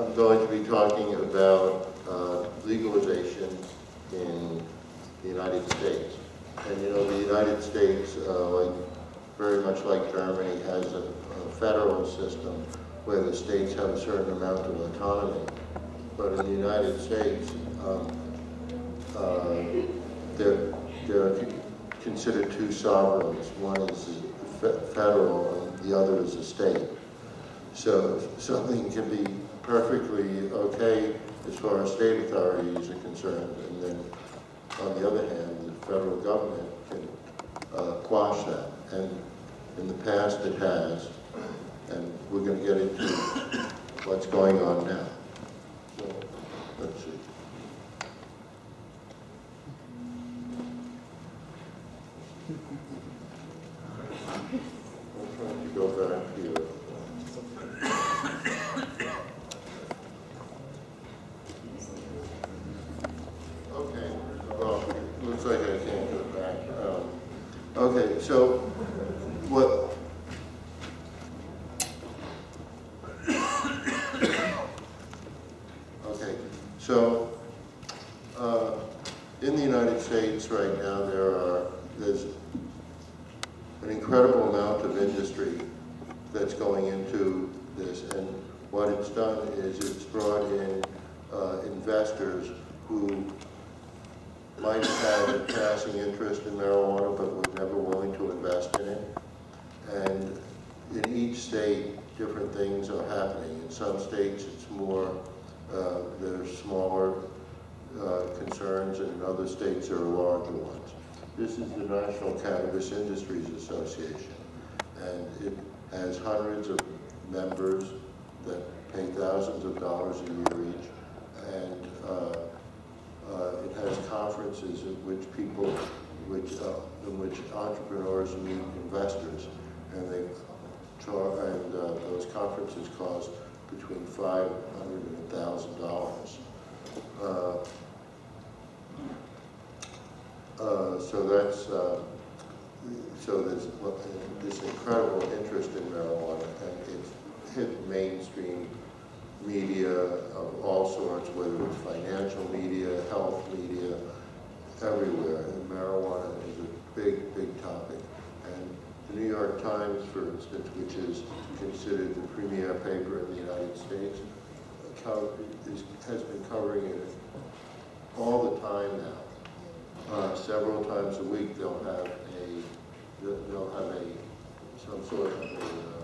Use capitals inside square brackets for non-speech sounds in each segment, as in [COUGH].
I'm going to be talking about uh, legalization in the United States. And you know, the United States, uh, like, very much like Germany, has a a federal system where the states have a certain amount of autonomy. But in the United States, um, uh, they're, they're considered two sovereigns. One is federal and the other is a state. So something can be perfectly okay as far as state authorities are concerned, and then on the other hand, the federal government can uh, quash that. And in the past, it has, and we're going to get into what's going on now. So, let's see. I'm trying to go back here. Okay, well, looks like I can't go back. Um, Okay, so what? Okay, so uh, in the United States right now, there are, there's an incredible amount of industry that's going into this, and what it's done is it's brought in uh, investors who might have had a passing interest in marijuana, but were never willing to invest in it. And in each state, different things are happening. In some states, it's more, uh, there's smaller uh, concerns, and in other states, there are larger ones. This is the National Cannabis Industries Association, and it has hundreds of members that pay thousands of dollars a year each, and uh, uh, It has conferences in which people, which, uh, in which entrepreneurs meet investors, and they, and those conferences cost between five hundred and thousand dollars. So that's, so there's this incredible interest in marijuana, and it's hit mainstream media of all sorts, whether it's financial media, health media, everywhere. And marijuana is a big, big topic. And the New York Times, for instance, which is considered the premier paper in the United States, has been covering it all the time now. Uh, several times a week, they'll have a, they'll have a, some sort of a, uh,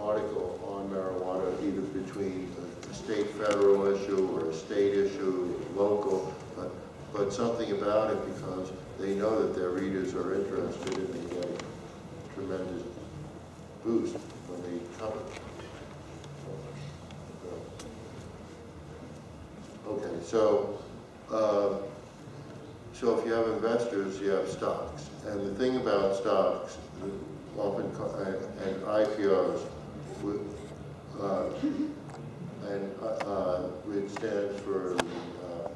article on marijuana, either between a state federal issue or a state issue, local, but, but something about it because they know that their readers are interested and they get a tremendous boost when they cover. Okay, so, uh, so if you have investors, you have stocks. And the thing about stocks, often, and IPOs, uh, and, uh, uh, which stands for uh,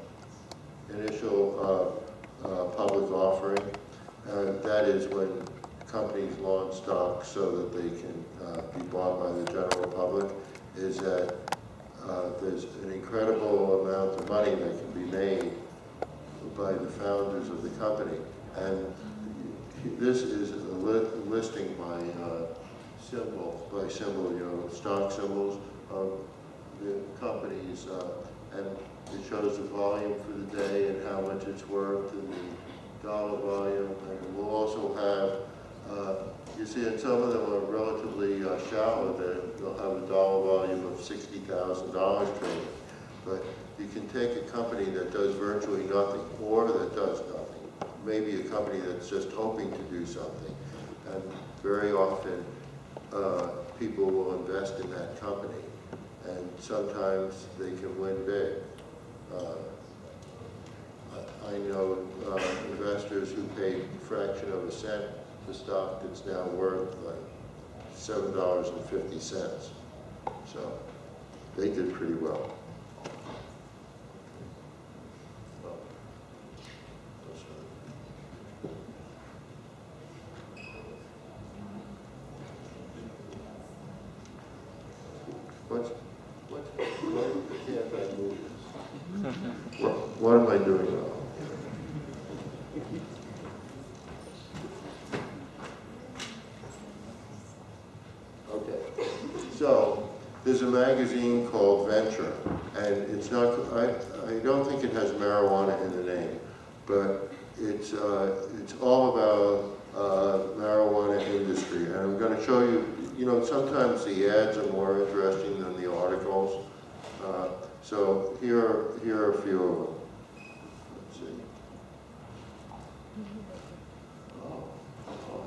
initial uh, uh, public offering. Uh, That is when companies launch stocks so that they can uh, be bought by the general public, is that uh, there's an incredible amount of money that can be made by the founders of the company. And this is a li- listing by uh, symbol, by symbol, you know, stock symbols of the companies, uh, and it shows the volume for the day and how much it's worth and the dollar volume. And we'll also have, uh, you see, and some of them are relatively uh, shallow, they'll have a dollar volume of $60,000 traded. But you can take a company that does virtually nothing or that does nothing, maybe a company that's just hoping to do something. And very often, uh, people will invest in that company. And sometimes they can win big. Uh, I know uh, investors who paid a fraction of a cent for stock that's now worth like seven dollars and fifty cents. So they did pretty. Well, that's right. What's, what's, Why can't I move this? What, am I doing wrong? Okay, so there's a magazine called Venture, and it's not, I, I don't think it has marijuana in the name, but it's, uh, it's all about uh, marijuana industry. And I'm going to show you, you know, sometimes the ads are more interesting than the articles. Uh, so here, are- here are a few of them. Let's see. Oh, oh,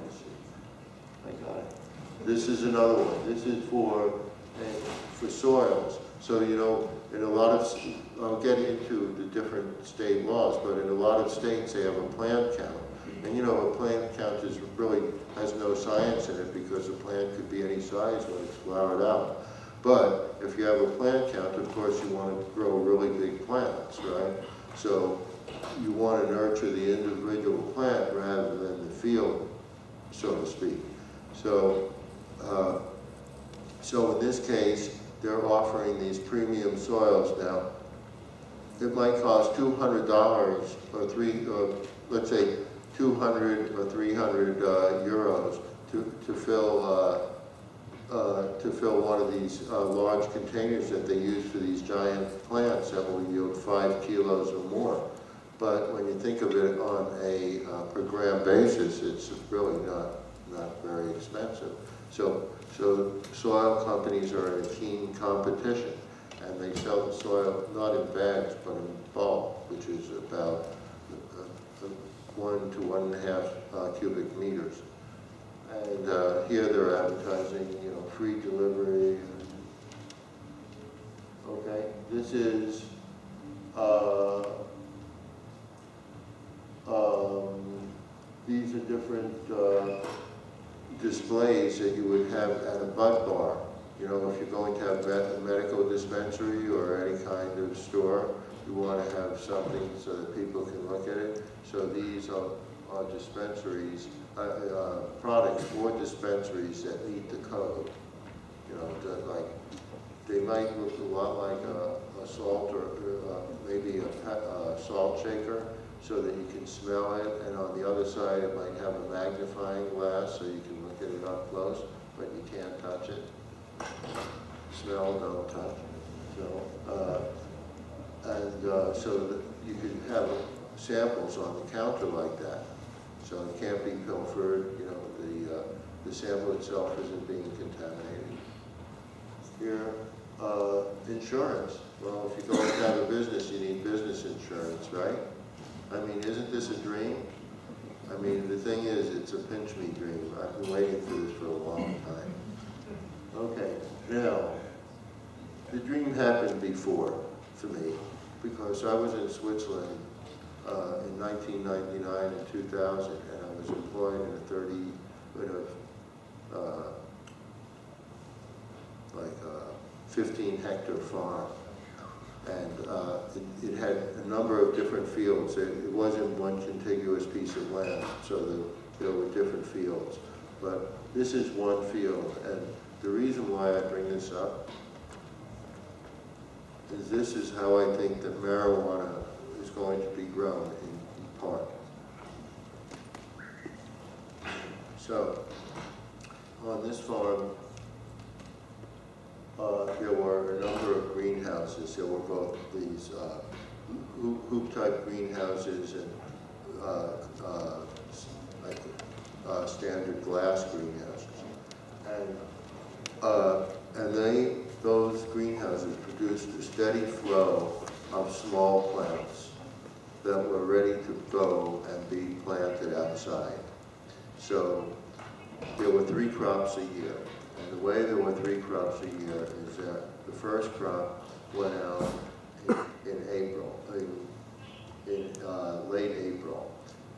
I It. This is another one. This is for, for soils. So, you know, in a lot of, I'll get into the different state laws, but in a lot of states, they have a plant count. And you know, a plant count is really, has no science in it because a plant could be any size when it's flowered out. But if you have a plant count, of course, you want to grow really big plants, right? So you want to nurture the individual plant rather than the field, so to speak. So, uh, so in this case, they're offering these premium soils now. It might cost two hundred dollars or three, let's say two hundred or three hundred uh, euros to, to fill, uh, uh, to fill one of these uh, large containers that they use for these giant plants that will yield five kilos or more. But when you think of it on a uh, per gram basis, it's really not, not very expensive. So, so soil companies are in keen competition, and they sell the soil not in bags, but in bulk, which is about uh, uh, one to one and a half uh, cubic meters. And uh, here they're advertising, you know, free delivery. Okay, this is, uh, um, these are different uh, displays that you would have at a bud bar. You know, if you're going to have a medical dispensary or any kind of store, you want to have something so that people can look at it. So these are, are dispensaries, uh, uh, products for dispensaries that meet the code. You know, that like, they might look a lot like a, a salt or uh, maybe a, a salt shaker so that you can smell it. And on the other side, it might have a magnifying glass so you can at it up close, but you can't touch it. Smell, don't touch. So, uh, and uh, so that you can have samples on the counter like that. So it can't be pilfered, you know, the, uh, the sample itself isn't being contaminated. Here, uh, insurance. Well, if you go have a business, you need business insurance, right? I mean, isn't this a dream? I mean, the thing is, it's a pinch me dream. I've been waiting for this for a long time. Okay, now, the dream happened before for me because I was in Switzerland uh, in 1999 and 2000, and I was employed in a 30, in a, uh, like a 15 hectare farm. And uh, it, it had a number of different fields. It, it wasn't one contiguous piece of land, so the, there were different fields. But this is one field, and the reason why I bring this up is this is how I think that marijuana is going to be grown in part. So, on this farm, there were a number of greenhouses. There were both these uh, hoop, hoop type greenhouses and uh, uh, uh, standard glass greenhouses. And uh, and they those greenhouses produced a steady flow of small plants that were ready to go and be planted outside. So there were three crops a year. And the way there were three crops a year is that the first crop went out in, in April, in, in uh, late April.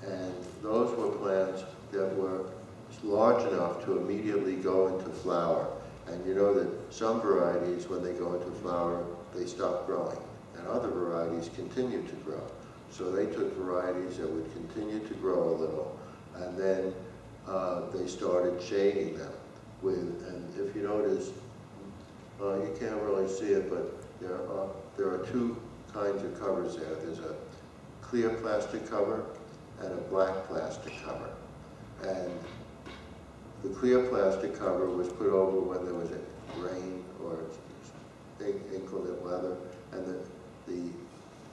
And those were plants that were large enough to immediately go into flower. And you know that some varieties, when they go into flower, they stop growing. And other varieties continue to grow. So they took varieties that would continue to grow a little. And then uh, they started shading them with, and if you notice, uh, you can't really see it, but there are, there are two kinds of covers there. There's a clear plastic cover and a black plastic cover. And the clear plastic cover was put over when there was a rain or inclement weather, and the, the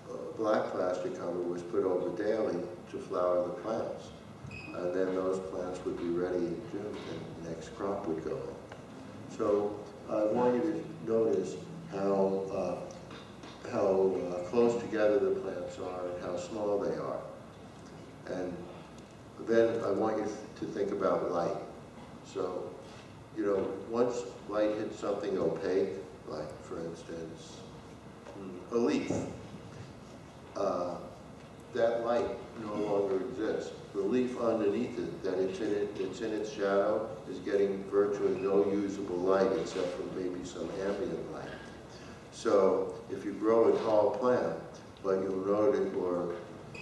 uh, black plastic cover was put over daily to flower the plants. And then those plants would be ready in June, next crop would go. So I want you to notice how, uh, how uh, close together the plants are and how small they are. And then I want you to think about light. So, you know, once light hits something opaque, like for instance, a leaf, uh, that light no longer exists. The leaf underneath it, that it's in it, it's in its shadow, is getting virtually no usable light except for maybe some ambient light. So if you grow a tall plant, but you'll notice, or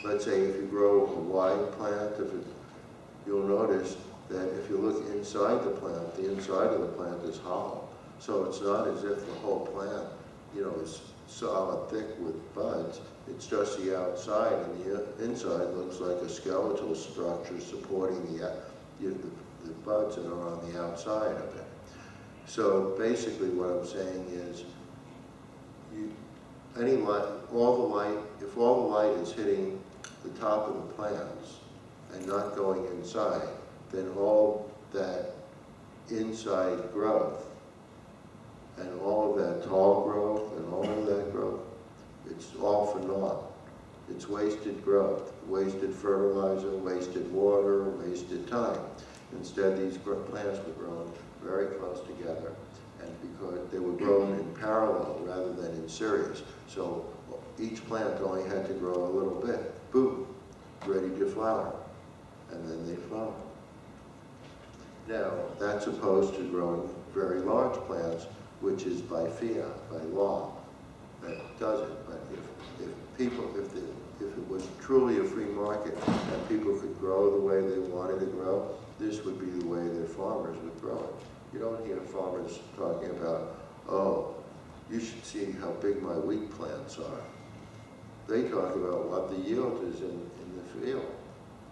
let's say if you grow a wide plant, if it, you'll notice that if you look inside the plant, the inside of the plant is hollow. So it's not as if the whole plant, you know, is solid thick with buds. It's just the outside, and the inside looks like a skeletal structure supporting the, uh, the, the buds that are on the outside of it. So basically what I'm saying is, you, any light, all the light, if all the light is hitting the top of the plants and not going inside, then all that inside growth and all of that tall growth and all of that growth, it's all for naught. It's wasted growth, wasted fertilizer, wasted water, wasted time. Instead, these plants were grown very close together, and because they were grown in parallel rather than in series. So each plant only had to grow a little bit. Boom, ready to flower, and then they flower. Now, that's opposed to growing very large plants, which is by fiat, by law, that does it. But if, if people, if, the, if it was truly a free market and people could grow the way they wanted to grow, this would be the way their farmers would grow it. You don't hear farmers talking about, oh, you should see how big my wheat plants are. They talk about what the yield is in, in the field,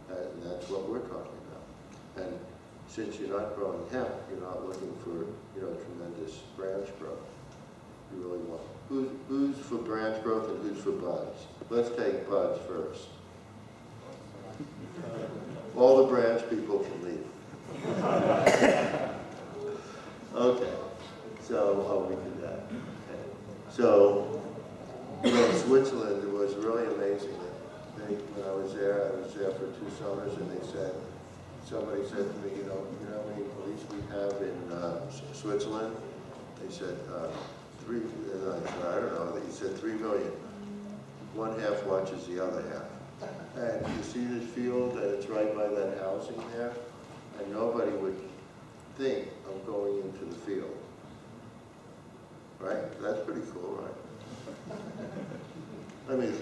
and that's what we're talking about. And since you're not growing hemp, you're not looking for, you know, tremendous branch growth. You really want. Who's, who's for branch growth and who's for buds? Let's take buds first. All the branch people can leave. okay, so, oh, we did that. Okay. So, you know, Switzerland, it was really amazing. They, when I was there, I was there for two summers, and they said, somebody said to me, you know, you know how many police we have in uh, Switzerland? They said, uh, three, and I don't know, he said three million. One half watches the other half. And you see this field, and it's right by that housing there, and nobody would think of going into the field. Right? That's pretty cool, right? I mean,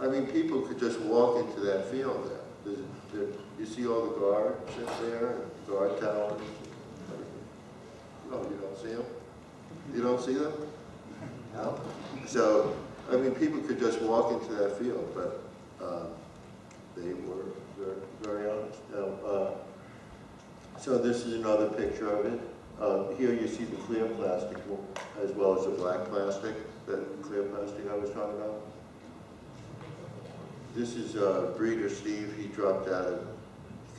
I mean, people could just walk into that field there. There's, there, you see all the guards in there, guard towers. Oh, you don't see them? You don't see them? No? So, I mean, people could just walk into that field, but uh, they were very, very honest. Uh, so this is another picture of it. Uh, here you see the clear plastic as well as the black plastic, that clear plastic I was talking about. This is uh, breeder Steve. He dropped out of,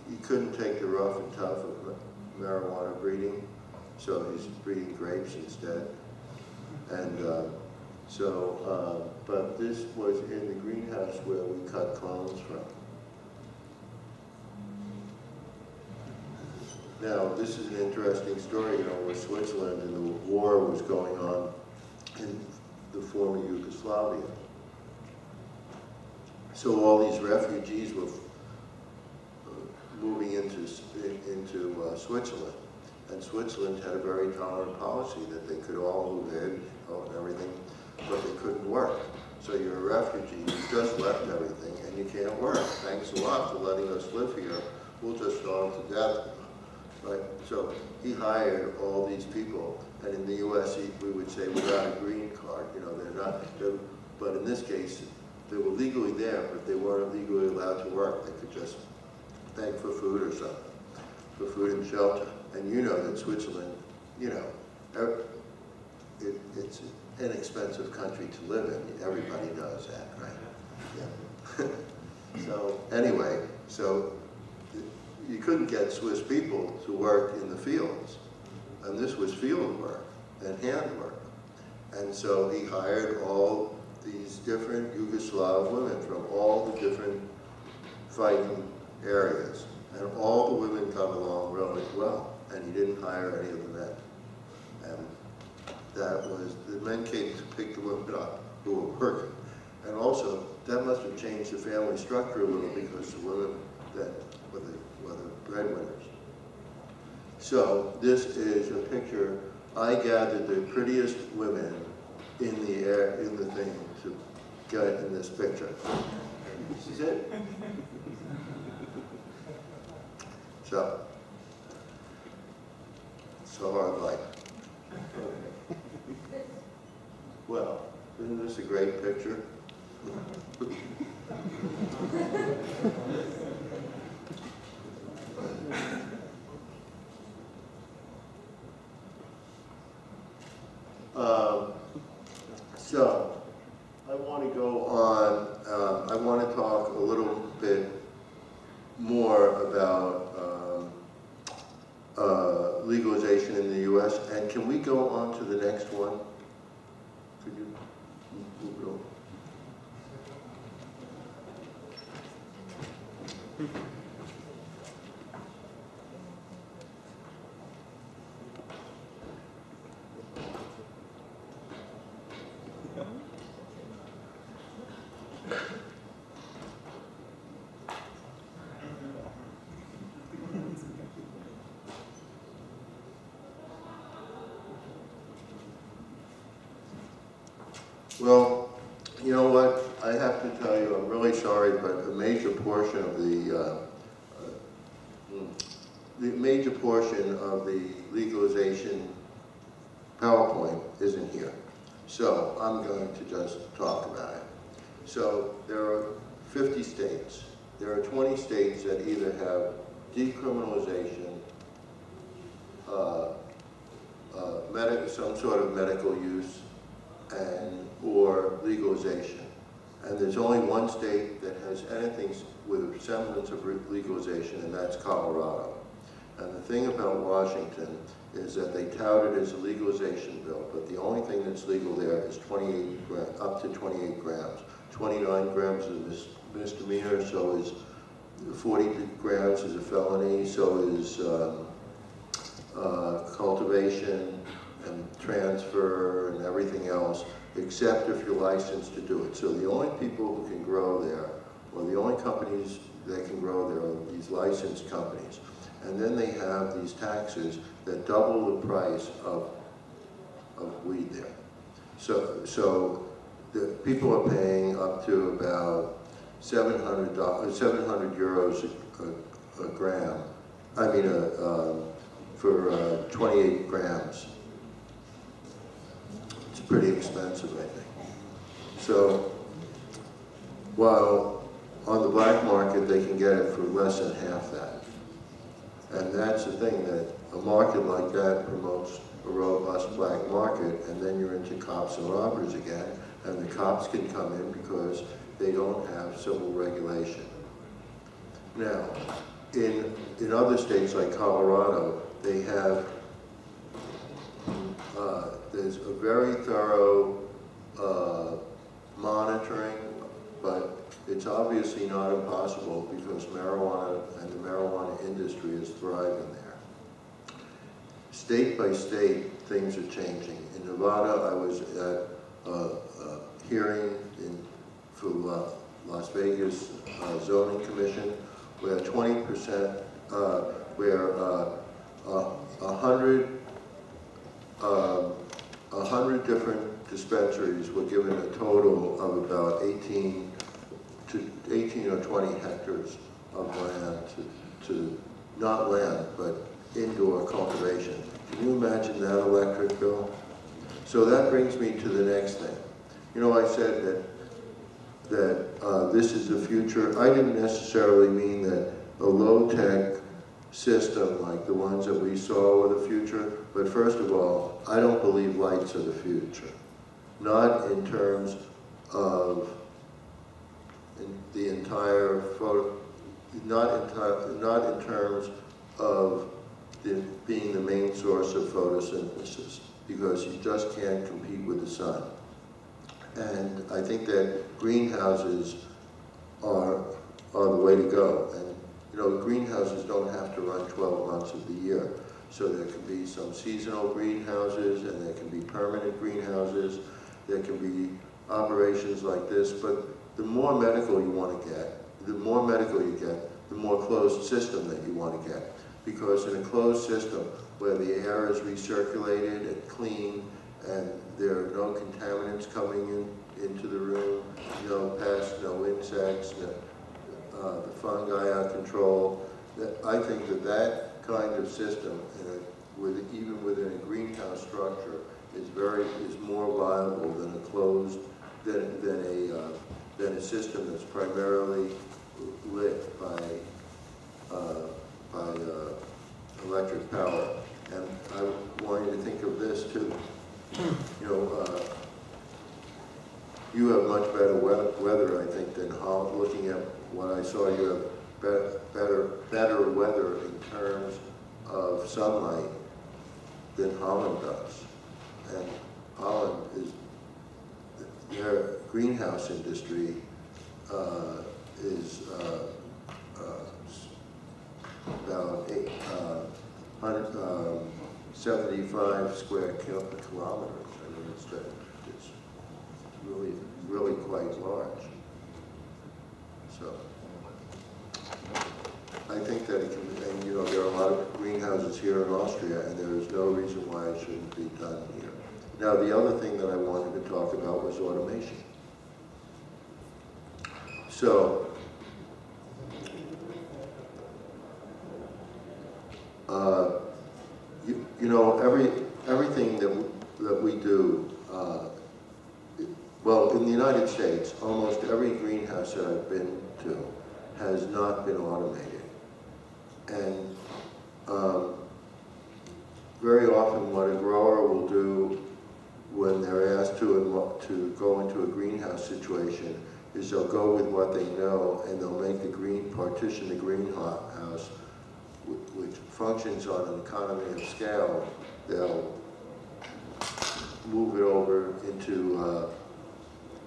he couldn't take the rough and tough of marijuana breeding, so he's breeding grapes instead. And uh, so, uh, but this was in the greenhouse where we cut clones from. Now, this is an interesting story, you know, with Switzerland and the war was going on in the former Yugoslavia. So all these refugees were uh, moving into, into uh, Switzerland. And Switzerland had a very tolerant policy that they could all move in and everything, but they couldn't work. So you're a refugee, you just left everything, and you can't work. Thanks a lot for letting us live here. We'll just starve to death. right? So he hired all these people, and in the US, we would say without a green card, you know, they're not, they're- but in this case, they were legally there, but they weren't legally allowed to work. They could just beg for food or something, for food and shelter. And you know that Switzerland, you know, it, it's an expensive country to live in. Everybody knows that, right? Yeah. [LAUGHS] So, anyway, so you couldn't get Swiss people to work in the fields. And this was field work and hand work. And so he hired all these different Yugoslav women from all the different fighting areas. And all the women got along really well, and he didn't hire any of the men. And that was, the men came to pick the women up who were working. And also, that must have changed the family structure a little because the women that were the, were the breadwinners. So this is a picture, I gathered the prettiest women in the air, in the thing to get in this picture. This is it. [LAUGHS] So, so hard life. Well, isn't this a great picture? Um, So, I want to go on, uh, I want to talk a little bit more about um, uh, legalization U.S. And can we go on to the next one? Could you move it over? Well, you know what, I have to tell you, I'm really sorry, but a major portion of the, uh, uh, the major portion of the legalization PowerPoint isn't here. So I'm going to just talk about it. So there are 50 states. There are 20 states that either have decriminalization, uh, uh, some sort of medical use, legalization. And there's only one state that has anything with a semblance of legalization, and that's Colorado. And the thing about Washington is that they tout it as a legalization bill, but the only thing that's legal there is 28, gra- up to 28 grams. 29 grams is a mis- misdemeanor, so is 40 grams is a felony, so is um, uh, cultivation and transfer and everything else, except if you're licensed to do it. So the only people who can grow there, or the only companies that can grow there are these licensed companies. And then they have these taxes that double the price of, of weed there. So, so the people are paying up to about 700, dollars 700 euros a, a, a gram, I mean, a, um, for uh, 28 grams. Pretty expensive, I think. So, while on the black market, they can get it for less than half that. And that's the thing, that a market like that promotes a robust black market, and then you're into cops and robbers again, and the cops can come in because they don't have civil regulation. Now, in, in other states like Colorado, they have, there's a very thorough uh, monitoring, but it's obviously not impossible because marijuana and the marijuana industry is thriving there. State by state, things are changing. In Nevada, I was at a, a hearing in, for uh, Las Vegas uh, Zoning Commission, where 20%, uh, where uh, a hundred different dispensaries were given a total of about 18 to 18 or 20 hectares of land to, to not land, but indoor cultivation. Can you imagine that electric bill? So that brings me to the next thing. You know, I said that that uh, this is the future. I didn't necessarily mean that a low-tech system like the ones that we saw were the future, but first of all, I don't believe lights are the future. Not in terms of the entire photo, not in, not in terms of the, being the main source of photosynthesis, because you just can't compete with the sun. And I think that greenhouses are, are the way to go. And know, greenhouses don't have to run 12 months of the year. So there can be some seasonal greenhouses and there can be permanent greenhouses. There can be operations like this, but the more medical you want to get, the more medical you get, the more closed system that you want to get. Because in a closed system where the air is recirculated and clean and there are no contaminants coming in into the room, no pests, no insects, no, uh, the fungi are controlled. That, I think that that kind of system, a, with, even within a greenhouse structure, is very is more viable than a closed than than a uh, than a system that's primarily lit by uh, by uh, electric power. And I want you to think of this too. You know, uh, you have much better weather, I think, than Holland. Looking at what I saw, you have better, better, better weather in terms of sunlight than Holland does. And Holland is, their greenhouse industry uh, is uh, uh, about eight, uh, 175 um, square kilometers. I mean, it's, it's really, really quite large. So I think that it can, and you know, there are a lot of greenhouses here in Austria, and there is no reason why it shouldn't be done here. Now, the other thing that I wanted to talk about was automation. So, uh, you, you know, every everything that that we do uh, well, in the United States, almost every greenhouse that I've been has not been automated. And um, very often what a grower will do when they're asked to, to go into a greenhouse situation is they'll go with what they know and they'll make the green, partition the greenhouse, which functions on an economy of scale. They'll move it over into uh,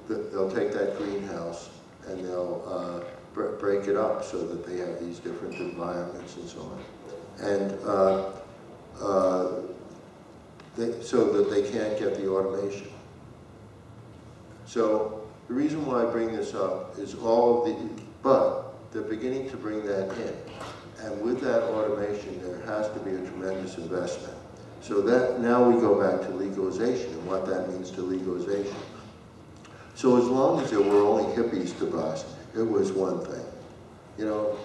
they'll take that greenhouse and they'll uh, break it up so that they have these different environments and so on. And uh, uh, they, so that they can't get the automation. So the reason why I bring this up is all of the, but they're beginning to bring that in. And with that automation, there has to be a tremendous investment. So that now we go back to legalization and what that means to legalization. So as long as there were only hippies to bust, it was one thing. You know,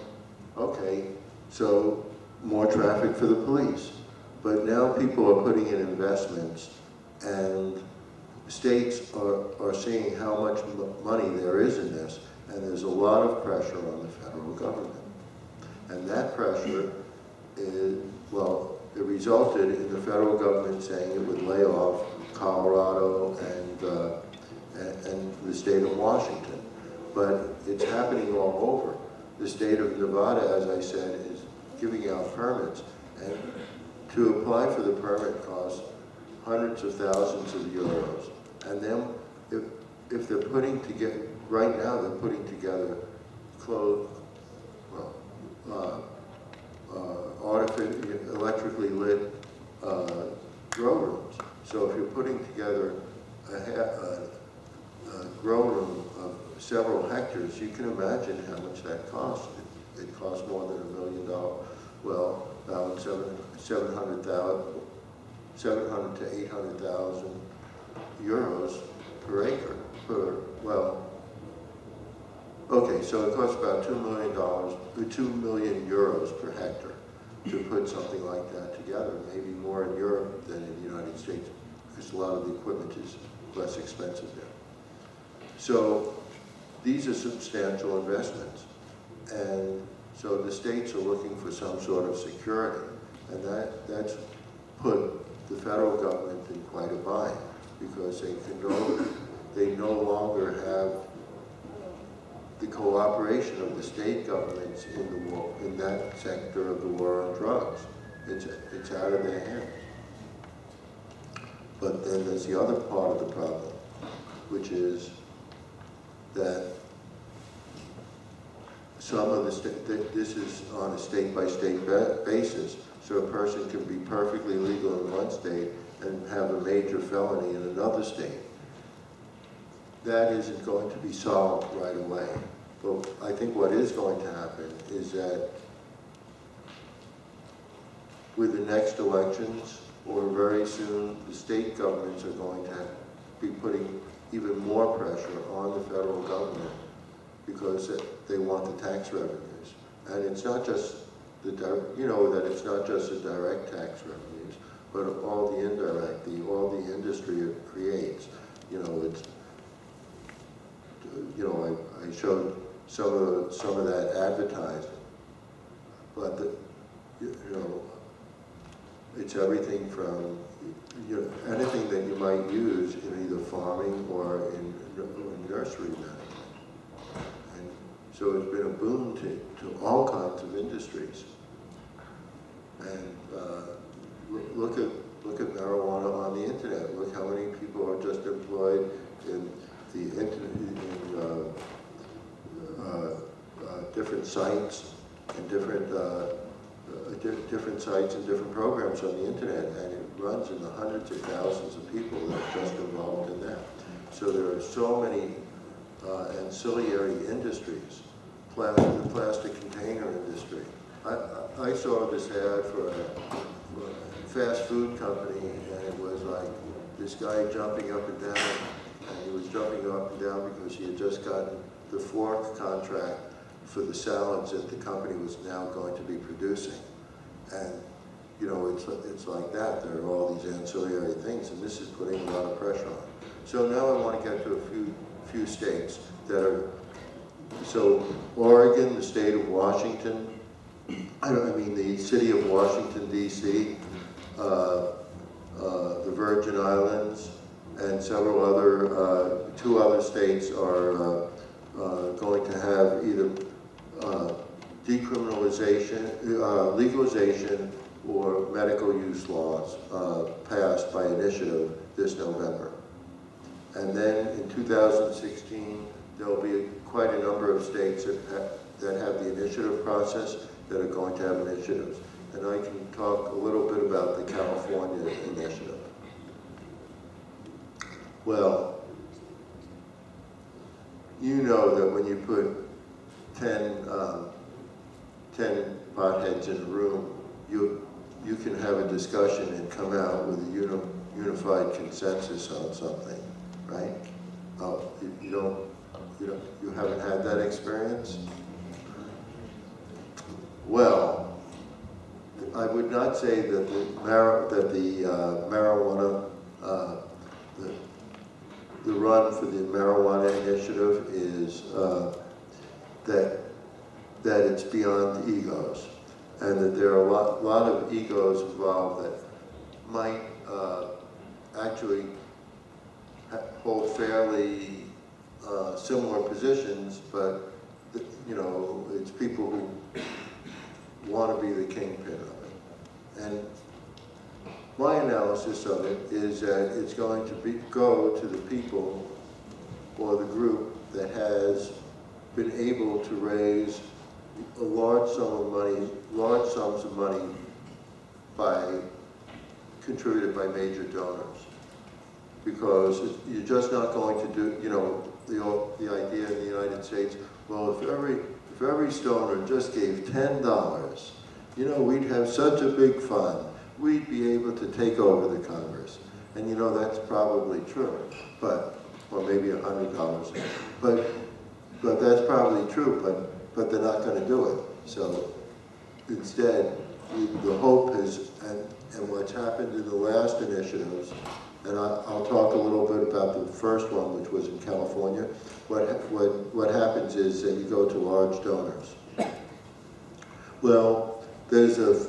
okay, so more traffic for the police. But now people are putting in investments and states are, are seeing how much money there is in this and there's a lot of pressure on the federal government. And that pressure is, well, it resulted in the federal government saying it would lay off Colorado and uh, and, and the state of Washington. But it's happening all over. The state of Nevada, as I said, is giving out permits. And to apply for the permit costs hundreds of thousands of euros. And then if, if they're putting together, right now they're putting together clothes, well, uh, uh, electrically lit uh, grow rooms. So if you're putting together a, a, uh, grow room several hectares, you can imagine how much that costs. It, it costs more than a million dollars. Well, about seven, 700,000, 700 to 800,000 euros per acre, per, well, okay, so it costs about $2 million, uh, 2 million euros per hectare. to put something like that together, maybe more in Europe than in the United States, because a lot of the equipment is less expensive there. So these are substantial investments. And so the states are looking for some sort of security. And that, that's put the federal government in quite a bind because they can no, they no longer have the cooperation of the state governments in the war, in that sector of the war on drugs. It's, it's out of their hands. But then there's the other part of the problem, which is that some of the state, this is on a state-by-state -state basis, so a person can be perfectly legal in one state and have a major felony in another state. That isn't going to be solved right away. But I think what is going to happen is that with the next elections, or very soon, the state governments are going to be putting more pressure on the federal government because they want the tax revenues. And it's not just the, you know, that it's not just the direct tax revenues, but all the indirect, the, all the industry it creates. You know, it's, you know, I, I showed some of, some of that advertising, but the, you know, it's everything from you know, anything that you might use in either farming or in, nursery management. And so it's been a boon to, to all kinds of industries. And uh, look at look at marijuana on the internet. Look how many people are just employed in the internet, in uh, uh, uh different sites and different uh, uh, different sites and different programs on the internet, and it runs in the hundreds of thousands of people that are just involved in that. So there are so many uh, ancillary industries, plastic, the plastic container industry. I, I saw this ad for a, for a fast food company, and it was like this guy jumping up and down, and he was jumping up and down because he had just gotten the fork contract for the salads that the company was now going to be producing. And, you know, it's, it's like that. There are all these ancillary things, and this is putting a lot of pressure on. So now I want to get to a few, few states that are, so Oregon, the state of Washington, I, I mean the city of Washington, D.C., uh, uh, the Virgin Islands, and several other, uh, two other states are uh, uh, going to have either uh, decriminalization, legalization, or medical use laws passed by initiative this November. And then in 2016, there'll be quite a number of states that have, that have the initiative process that are going to have initiatives. And I can talk a little bit about the California initiative. Well, you know that when you put 10, um, 10 potheads in a room, you, you can have a discussion and come out with a uni unified consensus on something, right? Uh, you, don't, you, don't, you haven't had that experience? Well, I would not say that the, mar that the uh, marijuana, uh, the, the run for the marijuana initiative is uh, that, that it's beyond egos and that there are a lot, lot of egos involved that might uh, actually hold fairly uh, similar positions, but you know, it's people who want to be the kingpin of it. And my analysis of it is that it's going to be, go to the people or the group that has been able to raise a large sum of money, large sums of money by, contributed by major donors. Because you're just not going to do, you know, the, the idea in the United States, well, if every, if every stoner just gave $10, you know, we'd have such a big fund. We'd be able to take over the Congress. And you know, that's probably true, but, or maybe $100. But but that's probably true, but, but they're not going to do it. So instead, the hope is, and, and what's happened in the last initiatives, and I, I'll talk a little bit about the first one, which was in California. What, what, what happens is that you go to large donors. Well, there's a,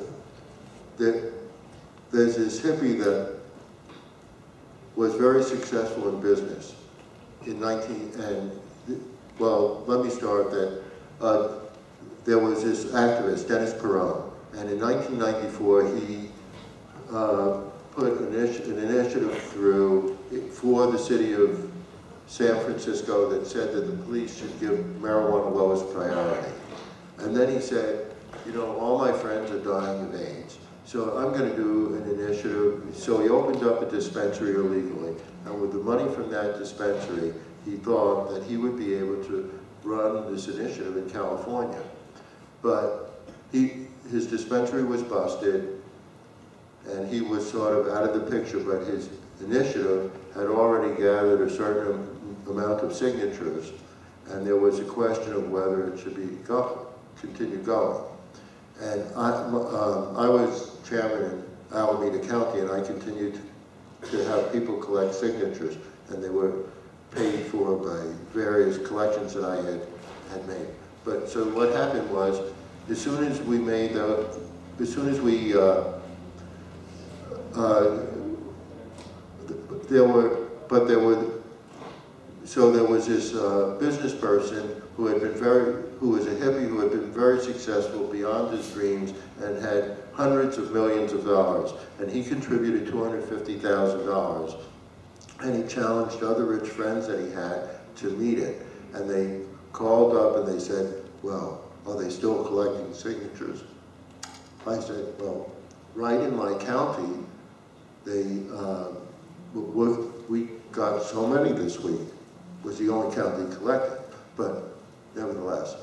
there, there's this hippie that was very successful in business in 19, and, well, let me start that, uh, there was this activist, Dennis Peron, and in 1994, he uh, put an, an initiative through for the city of San Francisco that said that the police should give marijuana lowest priority. And then he said, you know, all my friends are dying of AIDS. So I'm going to do an initiative. So he opened up a dispensary illegally. And with the money from that dispensary, he thought that he would be able to run this initiative in California. But he, his dispensary was busted, and he was sort of out of the picture, but his initiative had already gathered a certain amount of signatures, and there was a question of whether it should be go, continue going. And I, um, I was chairman in Alameda County, and I continued to have people collect signatures, and they were paid for by various collections that I had, had made. But so what happened was, as soon as we made the, as soon as we, uh, uh, there were, but there were, so there was this uh, business person who had been very, who was a hippie who had been very successful beyond his dreams and had hundreds of millions of dollars. And he contributed $250,000. And he challenged other rich friends that he had to meet it. And they called up and they said, well, are they still collecting signatures? I said, well, right in my county, they, uh, we got so many this week, was the only county collected, but nevertheless.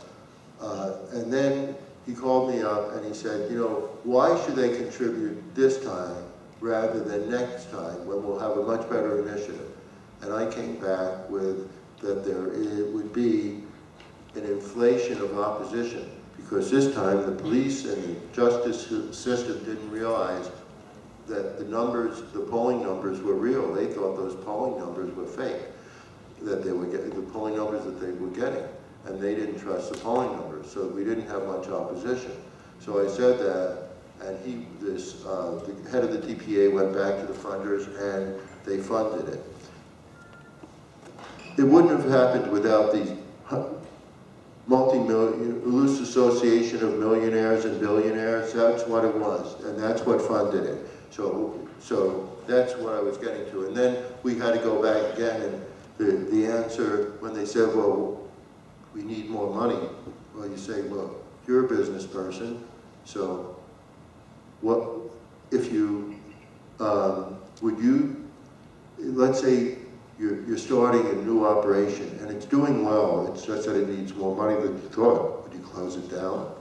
Uh, and then he called me up and he said, you know, why should they contribute this time rather than next time when we'll have a much better initiative? And I came back with that there it would be an inflation of opposition because this time the police and the justice system didn't realize that the numbers, the polling numbers were real. They thought those polling numbers were fake, that they were getting, the polling numbers that they were getting. And they didn't trust the polling numbers, so we didn't have much opposition. So I said that, and he, this, uh, the head of the DPA went back to the funders and they funded it. It wouldn't have happened without these multi-million, loose association of millionaires and billionaires, that's what it was, and that's what funded it. So, so that's what I was getting to. And then we had to go back again, and the, the answer, when they said, well, we need more money, well, you say, well, you're a business person, so what, if you, um, would you, let's say you're, you're starting a new operation and it's doing well, it's just that it needs more money than you thought. Would you close it down?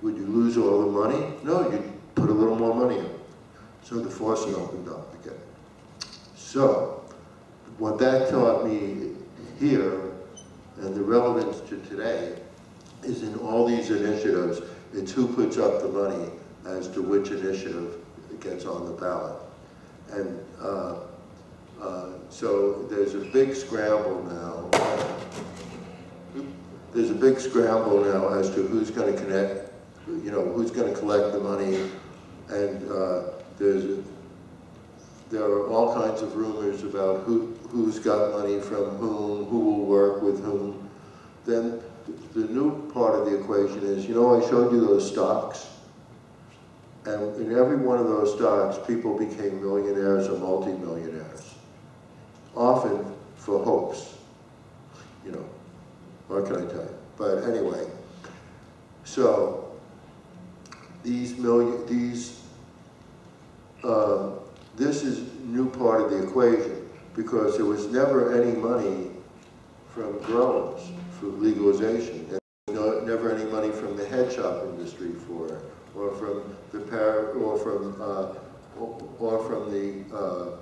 Would you lose all the money? No, you'd put a little more money in. So the faucet opened up again. So, what that taught me here, and the relevance to today, is in all these initiatives, it's who puts up the money as to which initiative gets on the ballot. And uh, uh, so there's a big scramble now. There's a big scramble now as to who's going to connect, you know, who's going to collect the money. And uh, there's there are all kinds of rumors about who, who's got money from whom, who will work with whom. Then the new part of the equation is, you know, I showed you those stocks. And in every one of those stocks, people became millionaires or multimillionaires often for hopes. You know, what can I tell you? But anyway, so these million, these, uh, this is new part of the equation because there was never any money from growers for legalization. No, never any money from the head shop industry for it, or from the par or from uh, or from the uh,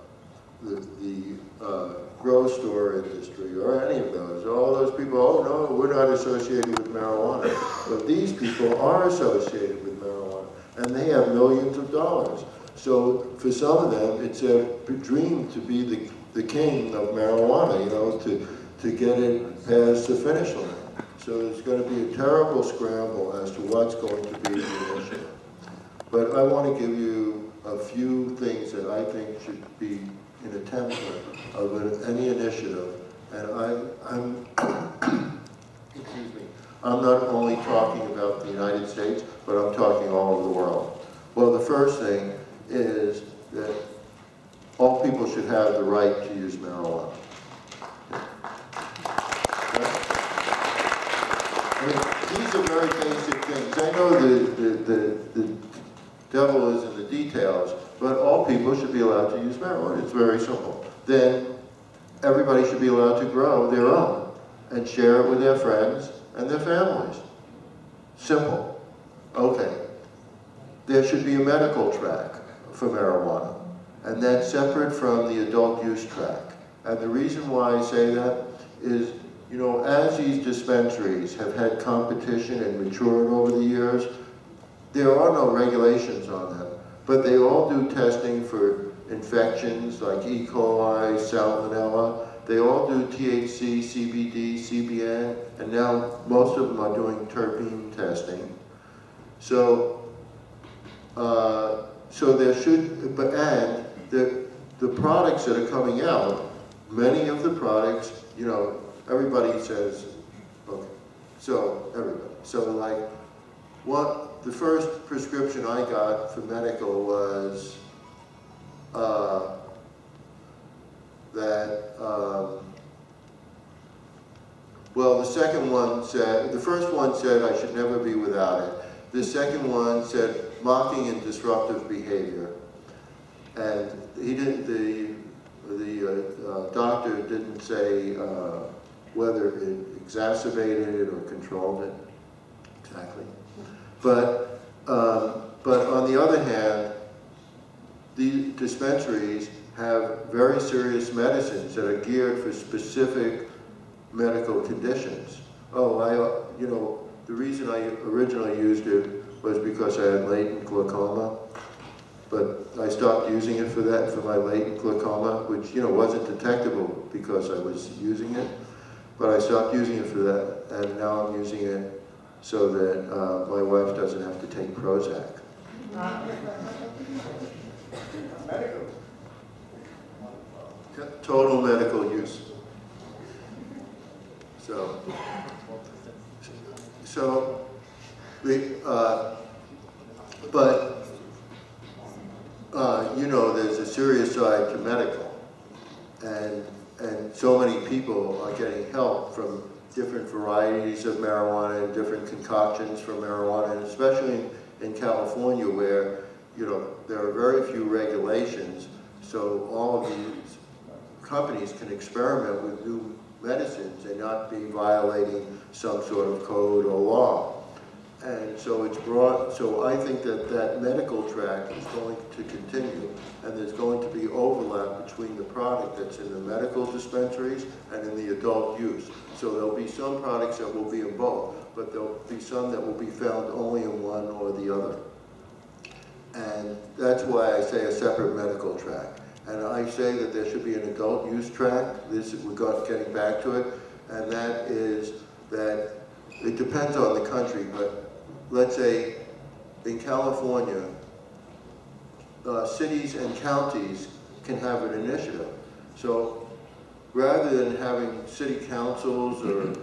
the, the uh, grow store industry or any of those. All those people, oh no, we're not associated with marijuana. But these people are associated with marijuana and they have millions of dollars. So for some of them, it's a dream to be the, the king of marijuana, you know, to, to get it past the finish line. So it's going to be a terrible scramble as to what's going to be the initiative. But I want to give you a few things that I think should be in a template of an- any initiative. And I, I'm, [COUGHS] excuse me, I'm not only talking about the United States, but I'm talking all over the world. Well, the first thing is that all people should have the right to use marijuana. I mean, these are very basic things. I know the, the, the, the devil is in the details, but all people should be allowed to use marijuana. It's very simple. Then everybody should be allowed to grow their own and share it with their friends and their families. Simple. Okay. There should be a medical track for marijuana, and that's separate from the adult use track. And the reason why I say that is, you know, as these dispensaries have had competition and matured over the years, there are no regulations on them, but they all do testing for infections like E. coli, salmonella. They all do THC, CBD, CBN, and now most of them are doing terpene testing. So, uh, so there should, but and the the products that are coming out, many of the products, you know, everybody says, okay, so everybody, so like, what the first prescription I got for medical was uh, that, um, well, the second one said, the first one said I should never be without it. The second one said mocking and disruptive behavior. And he didn't, the, the uh, uh, doctor didn't say uh, whether it exacerbated it or controlled it exactly. But, um, but on the other hand, the dispensaries have very serious medicines that are geared for specific medical conditions. Oh, I, you know, the reason I originally used it was because I had latent glaucoma, but I stopped using it for that, for my latent glaucoma, which, you know, wasn't detectable because I was using it, but I stopped using it for that, and now I'm using it so that uh, my wife doesn't have to take Prozac. Total medical use. So, so, we, uh, but, uh, you know, there's a serious side to medical. And, and so many people are getting help from different varieties of marijuana and different concoctions from marijuana, and especially in, in California where, you know, there are very few regulations, so all of these companies can experiment with new medicines and not be violating some sort of code or law. And so it's brought, so I think that that medical track is going to continue and there's going to be overlap between the product that's in the medical dispensaries and in the adult use. So there'll be some products that will be in both, but there'll be some that will be found only in one or the other. And that's why I say a separate medical track. And I say that there should be an adult use track. This we're getting back to it, and that is that it depends on the country, but let's say in California, uh, cities and counties can have an initiative. So rather than having city councils or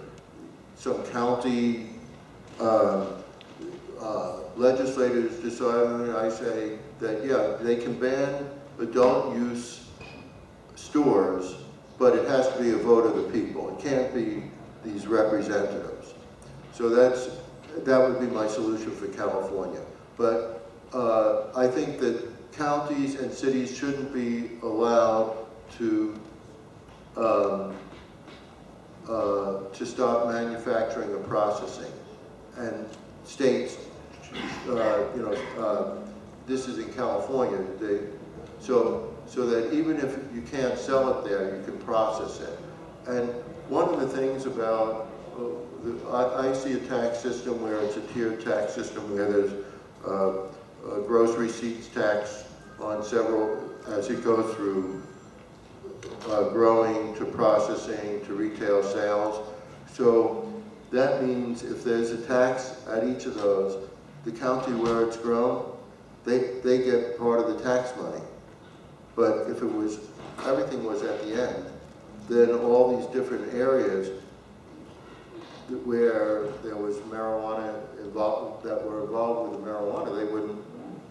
some county uh, uh, legislators it, I say that, yeah, they can ban adult use stores, but it has to be a vote of the people. It can't be these representatives. So that's, that would be my solution for California. But uh, I think that counties and cities shouldn't be allowed to um, uh, to stop manufacturing or processing. And states, uh, you know, uh, this is in California, they, so, so that even if you can't sell it there, you can process it. And one of the things about, uh, the, I, I, see a tax system where it's a tiered tax system where there's uh, gross receipts tax on several, as it goes through uh, growing to processing to retail sales. So that means if there's a tax at each of those, the county where it's grown, they, they get part of the tax money. But if it was, everything was at the end, then all these different areas where there was marijuana involved, that were involved with the marijuana, they wouldn't,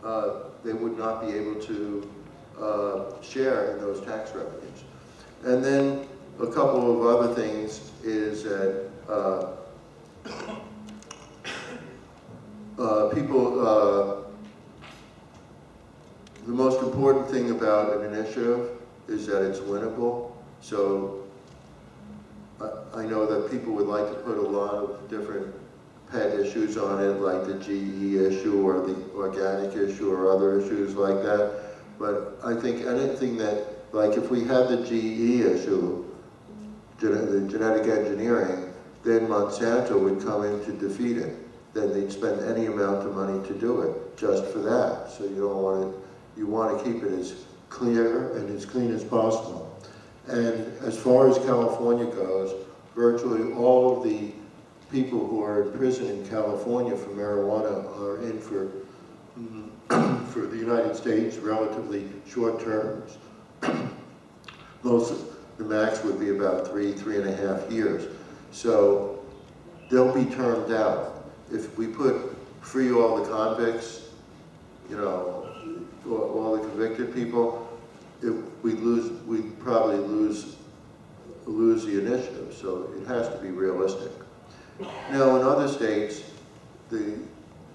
uh, they would not be able to uh, share in those tax revenues. And then a couple of other things is that uh, [COUGHS] uh, people, uh, the most important thing about an initiative is that it's winnable. So I, I know that people would like to put a lot of different pet issues on it, like the GE issue or the organic issue or other issues like that. But I think anything that, like if we had the GE issue, the genetic engineering, then Monsanto would come in to defeat it. Then they'd spend any amount of money to do it, just for that. So you don't want to, you want to keep it as clear and as clean as possible. And as far as California goes, virtually all of the people who are in prison in California for marijuana are in for, [CLEARS THROAT] for the United States relatively short terms. [CLEARS THROAT] Most, the max would be about three, three and a half years. So they'll be termed out. If we put free all the convicts, you know, all the convicted people, it, we'd lose, we'd probably lose, lose the initiative. So it has to be realistic. Now, in other states, the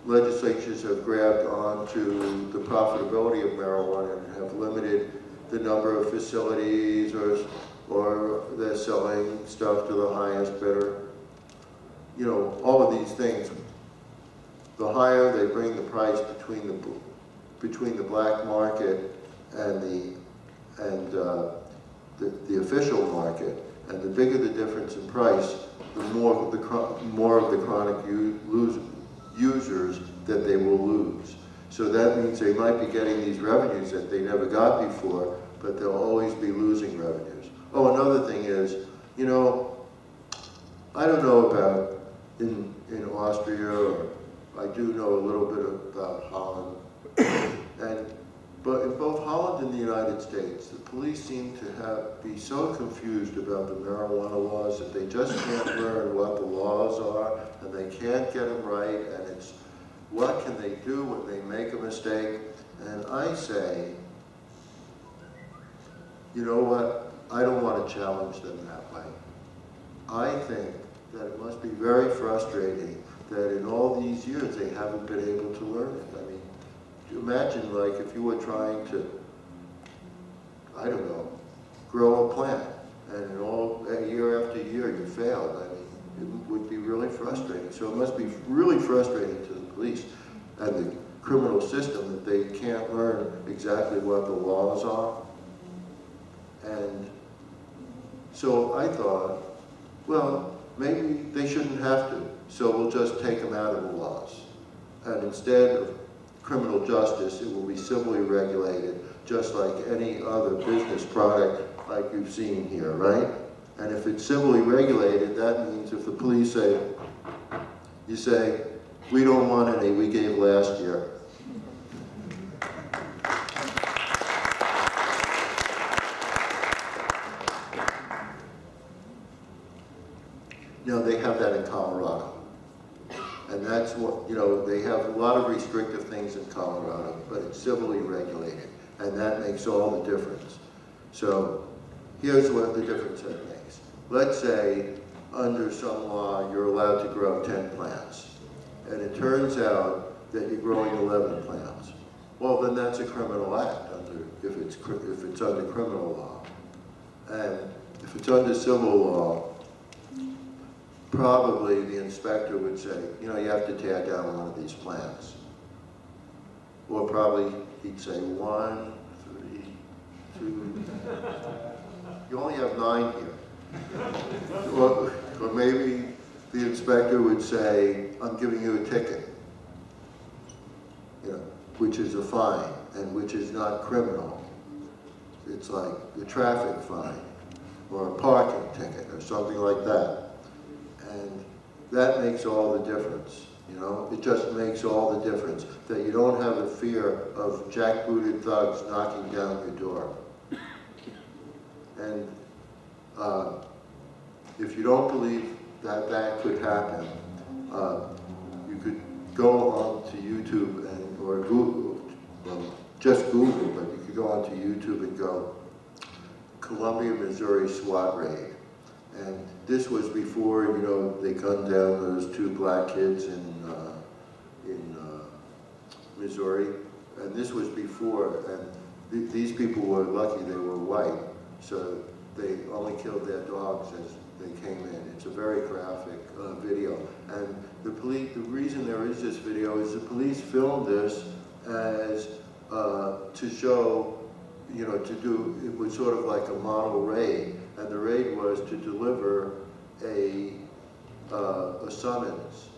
legislatures have grabbed onto the profitability of marijuana and have limited the number of facilities or, or they're selling stuff to the highest bidder. You know, all of these things. The higher they bring the price between the between the black market and the and uh, the, the official market, and the bigger the difference in price, the more of the, more of the chronic lose, users that they will lose. So that means they might be getting these revenues that they never got before, but they'll always be losing revenues. Oh, another thing is, you know, I don't know about in, in Austria, or I do know a little bit about Holland, [COUGHS] and but in both Holland and the United States, the police seem to have be so confused about the marijuana laws that they just can't learn what the laws are, and they can't get them right, and it's what can they do when they make a mistake? And I say, you know what, I don't want to challenge them that way. I think that it must be very frustrating that in all these years they haven't been able to learn it. I mean, imagine like if you were trying to, I don't know, grow a plant and all year after year you failed. I mean, it would be really frustrating. So it must be really frustrating to the police and the criminal system that they can't learn exactly what the laws are. And so I thought, well, maybe they shouldn't have to, so we'll just take them out of the laws. And instead of criminal justice, it will be civilly regulated, just like any other business product like you've seen here, right? And if it's civilly regulated, that means if the police say, you say, we don't want any, we gave last year. Now, they have that in Colorado. And that's what, you know, they have a lot of restrictive things in Colorado, but it's civilly regulated. And that makes all the difference. So here's what the difference it makes. Let's say under some law you're allowed to grow 10 plants. And it turns out that you're growing 11 plants. Well, then that's a criminal act under, if it's, if it's under criminal law. And if it's under civil law, probably the inspector would say, you know, you have to tear down one of these plants. Or probably he'd say one, three, two. You only have nine here. Or, or maybe the inspector would say, I'm giving you a ticket. You know, which is a fine and which is not criminal. It's like a traffic fine or a parking ticket or something like that. And that makes all the difference, you know? It just makes all the difference that you don't have a fear of jackbooted thugs knocking down your door. And uh, if you don't believe that that could happen, uh, you could go on to YouTube and, or Google, well, just Google, but you could go onto YouTube and go, Columbia, Missouri SWAT raid. And this was before, you know, they gunned down those two black kids in, uh, in uh, Missouri. And this was before, and th these people were lucky they were white, so they only killed their dogs as they came in. It's a very graphic uh, video. And the police, the reason there is this video is the police filmed this as uh, to show you know, to do, it was sort of like a model raid, and the raid was to deliver a, uh, a summons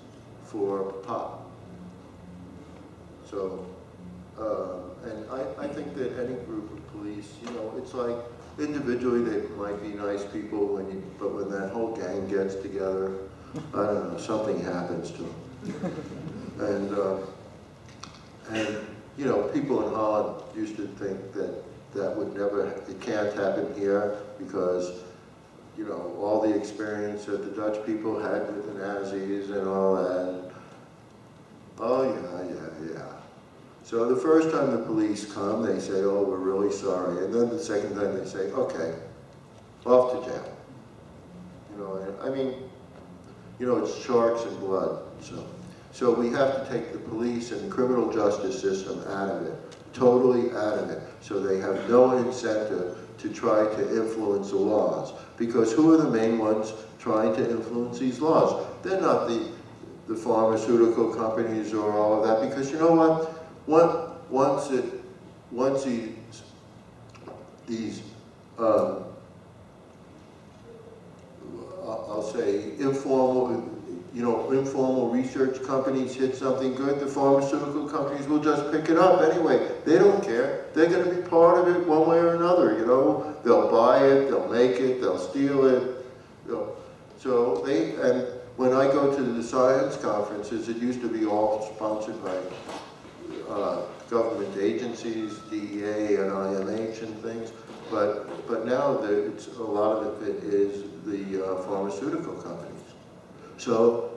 for pop. So, uh, and I, I think that any group of police, you know, it's like, individually they might be nice people, when you, but when that whole gang gets together, I don't know, something happens to them. And, uh, and, you know, people in Holland used to think that that would never, it can't happen here because, you know, all the experience that the Dutch people had with the Nazis and all that. Oh yeah, yeah, yeah. So the first time the police come, they say, oh, we're really sorry. And then the second time they say, okay, off to jail. You know, I mean, you know, it's sharks and blood. So, so we have to take the police and the criminal justice system out of it totally out of it. So they have no incentive to try to influence the laws. Because who are the main ones trying to influence these laws? They're not the, the pharmaceutical companies or all of that. Because you know what? One, once it, once these, these um, I'll say informal you know, informal research companies hit something good, the pharmaceutical companies will just pick it up anyway. They don't care. They're going to be part of it one way or another, you know. They'll buy it, they'll make it, they'll steal it. So they, and when I go to the science conferences, it used to be all sponsored by uh, government agencies, DEA and IMH and things, but, but now it's, a lot of it is the uh, pharmaceutical companies. So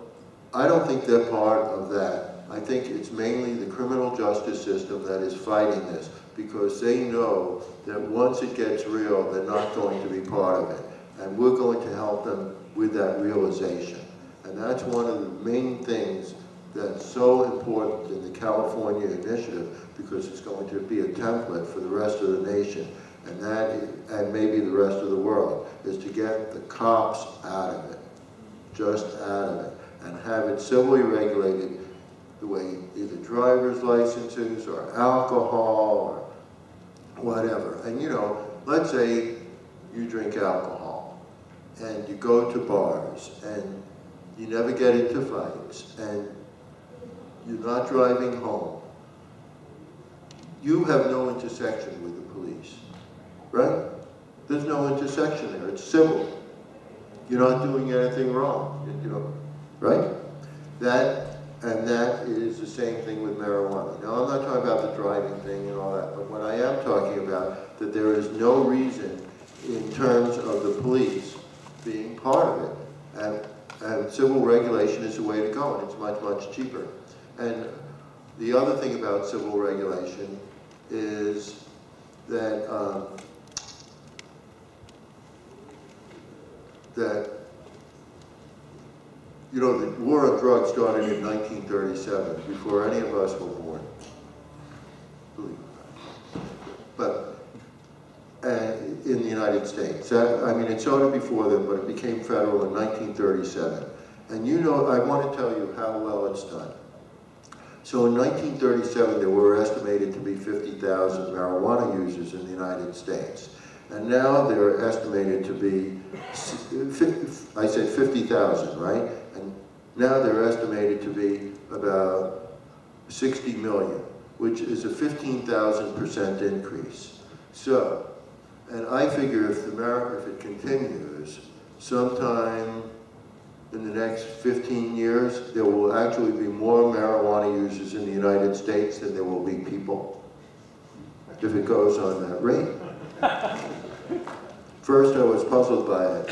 I don't think they're part of that. I think it's mainly the criminal justice system that is fighting this because they know that once it gets real, they're not going to be part of it. And we're going to help them with that realization. And that's one of the main things that's so important in the California initiative because it's going to be a template for the rest of the nation and that, and maybe the rest of the world, is to get the cops out of it just out of it and have it civilly regulated the way either driver's licenses or alcohol or whatever. And you know, let's say you drink alcohol and you go to bars and you never get into fights and you're not driving home. You have no intersection with the police, right? There's no intersection there, it's civil. You're not doing anything wrong, you know, right? That, and that is the same thing with marijuana. Now, I'm not talking about the driving thing and all that, but what I am talking about, that there is no reason in terms of the police being part of it. And, and civil regulation is the way to go, and it's much, much cheaper. And the other thing about civil regulation is that um, that, you know, the war on drugs started in 1937, before any of us were born. But uh, in the United States. I mean, it started before then, but it became federal in 1937. And you know, I want to tell you how well it's done. So in 1937, there were estimated to be 50,000 marijuana users in the United States. And now they're estimated to be, I said 50,000, right? And now they're estimated to be about 60 million. which is a 15,000% increase. So, and I figure if the mar if it continues, sometime in the next 15 years, there will actually be more marijuana users in the United States than there will be people, if it goes on that rate. First, I was puzzled by it,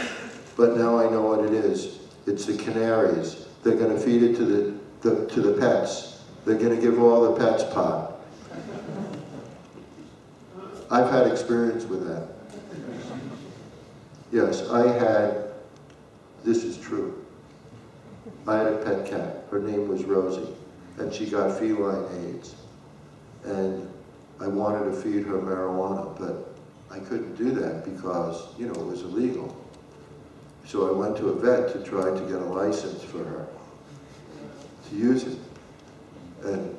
but now I know what it is. It's the canaries. They're going to feed it to the, the to the pets. They're going to give all the pets pot. I've had experience with that. Yes, I had, this is true. I had a pet cat. Her name was Rosie, and she got feline AIDS. And I wanted to feed her marijuana, but I couldn't do that because, you know, it was illegal. So I went to a vet to try to get a license for her to use it. And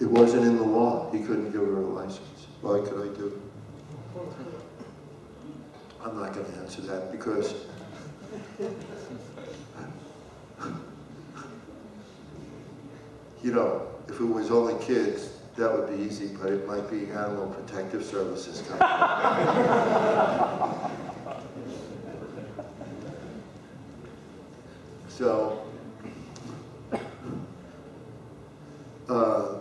it wasn't in the law. He couldn't give her a license. Why could I do it? I'm not going to answer that because [LAUGHS] you know, if it was only kids, that would be easy, but it might be Animal Protective Services coming. [LAUGHS] so, uh,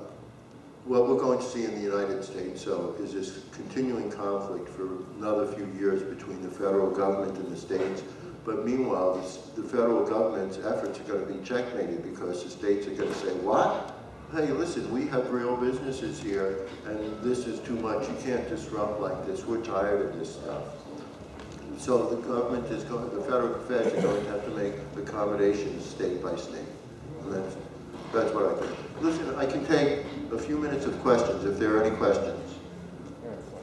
what we're going to see in the United States, so, is this continuing conflict for another few years between the federal government and the states. But meanwhile, the federal government's efforts are going to be checkmated because the states are going to say, what? Hey, listen, we have real businesses here, and this is too much. You can't disrupt like this. We're tired of this stuff. So the government is going, the federal feds are going to have to make accommodations state by state. And that's, that's what I think. Listen, I can take a few minutes of questions if there are any questions.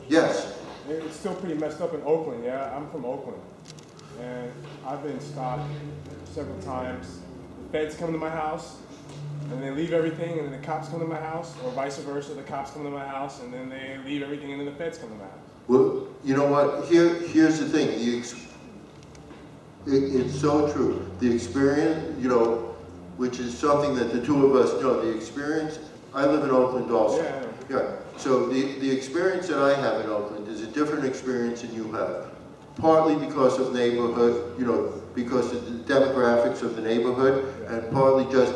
Yes? It's still pretty messed up in Oakland, yeah? I'm from Oakland. And I've been stopped several times. The feds come to my house, and they leave everything, and then the cops come to my house, or vice versa. The cops come to my house, and then they leave everything, and then the feds come to my house. Well, you know what? Here, here's the thing. The ex it, it's so true. The experience, you know, which is something that the two of us know. The experience. I live in Oakland also. Yeah. Yeah. So the the experience that I have in Oakland is a different experience than you have. Partly because of neighborhood, you know, because of the demographics of the neighborhood, and partly just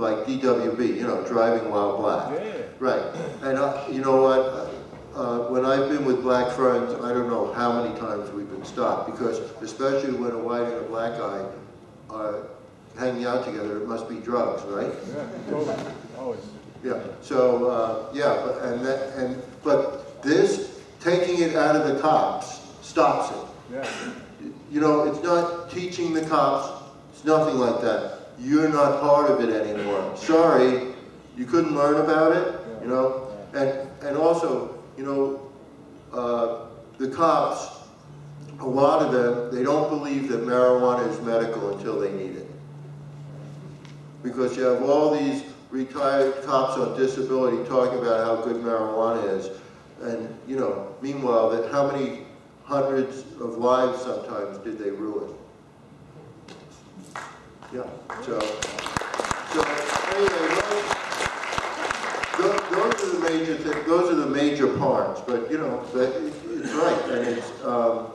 like DWB, you know, driving while black. Yeah. Right. And uh, you know what? Uh, when I've been with black friends, I don't know how many times we've been stopped because especially when a white and a black guy are hanging out together, it must be drugs, right? Yeah, totally. Always. Yeah. So uh, yeah, but, and that and but this taking it out of the cops stops it. Yeah. You know, it's not teaching the cops. It's nothing like that you're not part of it anymore. Sorry, you couldn't learn about it, you know? And, and also, you know, uh, the cops, a lot of them, they don't believe that marijuana is medical until they need it. Because you have all these retired cops on disability talking about how good marijuana is. And, you know, meanwhile, that how many hundreds of lives sometimes did they ruin? Yeah, so, so anyway, those, those are the major things, those are the major parts, but you know, it's right, and it's, um,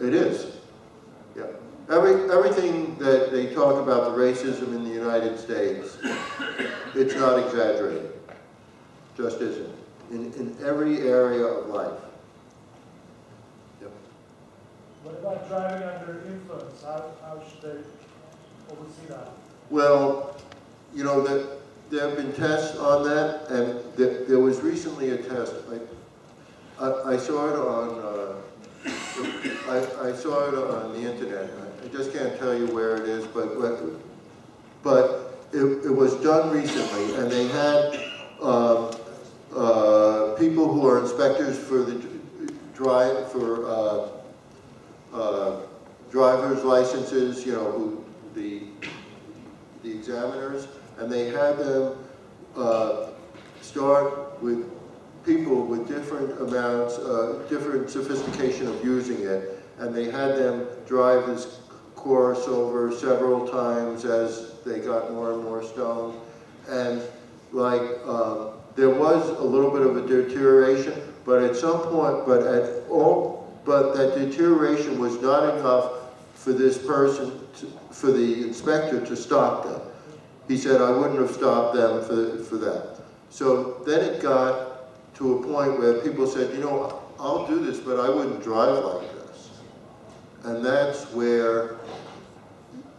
it is, yeah. Every, everything that they talk about the racism in the United States, it's not exaggerated, just isn't, in, in every area of life. What about driving under influence? How, how should they oversee that? Well, you know, that there have been tests on that, and there, there was recently a test. I, I, I saw it on, uh, I, I saw it on the internet. I just can't tell you where it is, but but, but it, it was done recently, and they had um, uh, people who are inspectors for the drive for. Uh, uh, driver's licenses, you know, who, the, the examiners, and they had them uh, start with people with different amounts, uh, different sophistication of using it, and they had them drive this course over several times as they got more and more stoned. And like, um, there was a little bit of a deterioration, but at some point, but at all, but that deterioration was not enough for this person, to- for the inspector to stop them. He said, I wouldn't have stopped them for, for that. So then it got to a point where people said, you know, I'll do this, but I wouldn't drive like this. And that's where,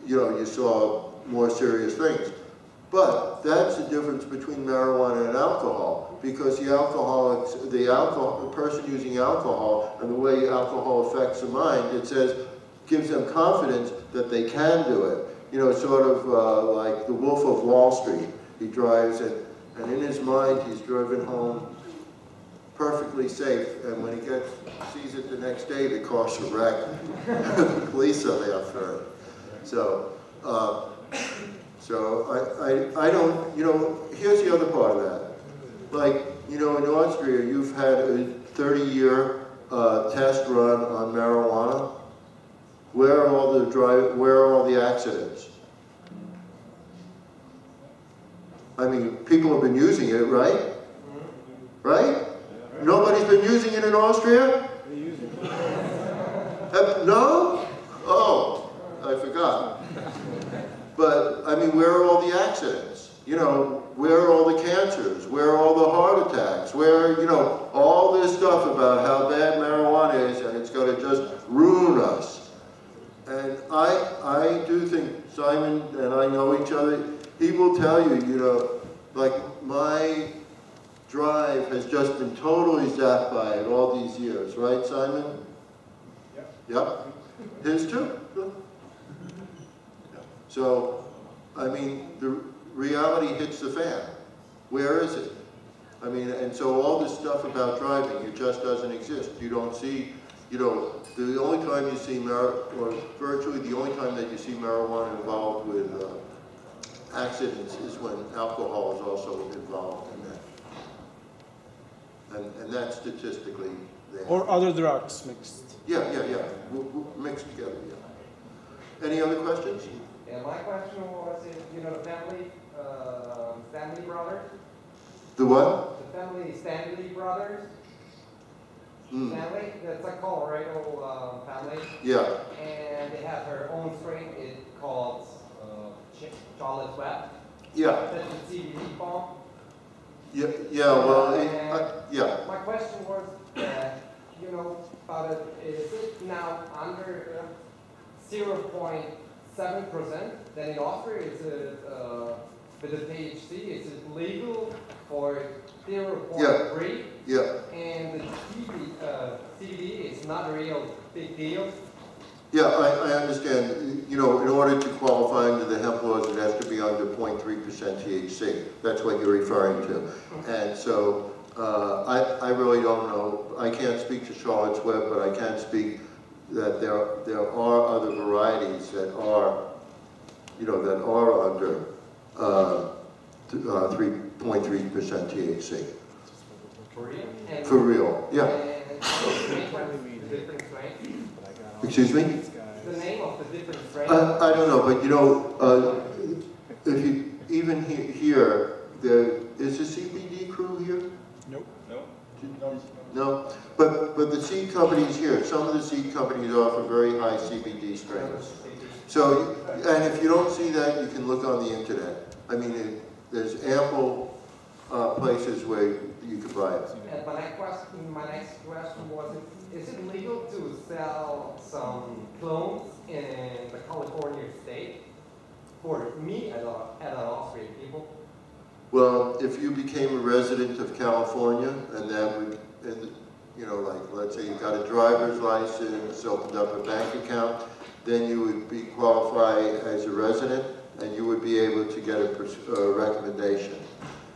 you know, you saw more serious things. But that's the difference between marijuana and alcohol, because the alcoholics, the alcohol, the person using alcohol and the way alcohol affects the mind, it says, gives them confidence that they can do it. You know, sort of uh, like the Wolf of Wall Street. He drives and, and in his mind, he's driven home perfectly safe, and when he gets, sees it the next day, the car's a wreck. [LAUGHS] The police are there for it. So, uh, so I, I, I don't, you know, here's the other part of that. Like, you know, in Austria, you've had a 30-year uh, test run on marijuana. Where are all the drive, where are all the accidents? I mean, people have been using it, right? Right? Nobody's been using it in Austria? No? Oh, I forgot. But, I mean, where are all the accidents? You know, where are all the cancers? Where are all the heart attacks? Where, you know, all this stuff about how bad marijuana is and it's gonna just ruin us. And I, I do think Simon and I know each other. He will tell you, you know, like my drive has just been totally zapped by it all these years, right, Simon? Yep. Yep. His too. Yeah. So, I mean, the reality hits the fan. Where is it? I mean, and so all this stuff about driving, it just doesn't exist. You don't see, you know, the only time you see mar, or virtually the only time that you see marijuana involved with uh, accidents is when alcohol is also involved in that. And, and that's statistically there. Or other drugs mixed. Yeah, yeah, yeah, W- w- mixed together, yeah. Any other questions? Yeah, my question was, if, you know, the family, uh, Stanley brothers, The what? the family Stanley brothers, Mm, Stanley, that's a Colorado, uh, family, Yeah, and they have their own strain, it called, uh, Ch- Charlotte's Web. yeah, That's a CBD bomb. yeah, yeah, well, it- I- yeah, My question was, uh, you know, about it, is it now under zero point seven percent? Then in Austria, is it, with the THC, is it legal for zero point three? yeah, And the CBD, uh, CBD is not a real big deal. yeah, I, I understand. You know, in order to qualify under the hemp laws, it has to be under 0.3 percent THC. That's what you're referring to. And so, uh, I, I really don't know. I can't speak to Charlotte's Web, but I can speak that there, there are other varieties that are, you know, that are under, 3.3 percent THC. For real? And- For real, yeah. And the name of the different strain? Excuse me? The name of the different strain? Uh, I don't know, but you know, uh, if you, even he- here, there, is the CBD crew here? Nope. no. No, but, but the seed companies here, some of the seed companies offer very high CBD strains. So, and if you don't see that, you can look on the internet. I mean, it- there's ample uh, places where you could buy it. And my next question, my next question was, is it legal to sell some clones in the California state for me as a, as an Austrian people? Well, if you became a resident of California and that would, and, you know, like, let's say you got a driver's license, opened up a bank account, then you would be qualified as a resident and you would be able to get a a recommendation.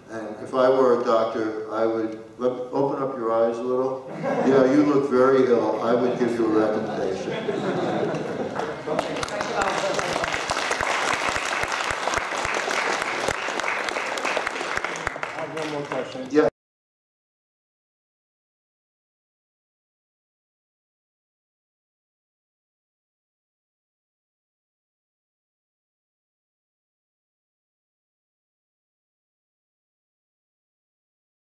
And if I were a doctor, I would, open up your eyes a little. Yeah, you look very ill. I would give you a recommendation.